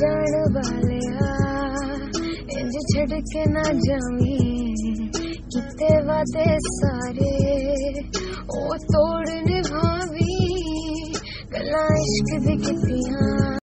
जान वालिया, इंज छड़ ना जावी किते वादे सारे, ओ तोड़ भावी गल्ला इश्क दी कितियाँ